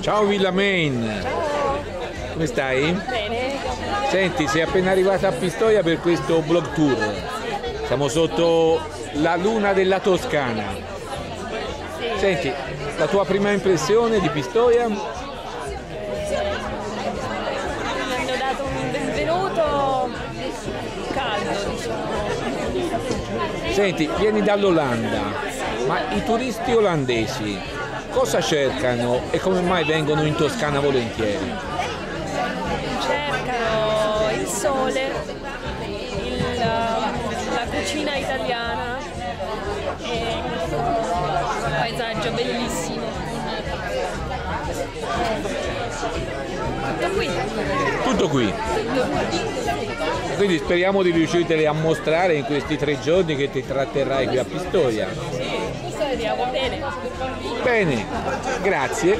Ciao Villa Main. Come stai? Bene. Senti, sei appena arrivata a Pistoia per questo blog tour. Siamo sotto la luna della Toscana. Senti, la tua prima impressione di Pistoia? Mi hanno dato un Senti, vieni dall'Olanda, ma i turisti olandesi cosa cercano e come mai vengono in Toscana volentieri? Cercano il sole, il, la cucina italiana e un paesaggio bellissimo. Tutto qui. Tutto qui. Quindi speriamo di riuscirteli a mostrare in questi tre giorni che ti tratterrai qui a Pistoia. Speriamo bene. Bene, grazie.